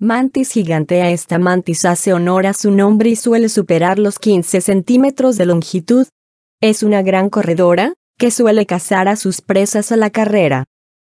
Mantis gigantea Esta mantis hace honor a su nombre y suele superar los 15 centímetros de longitud. Es una gran corredora, que suele cazar a sus presas a la carrera.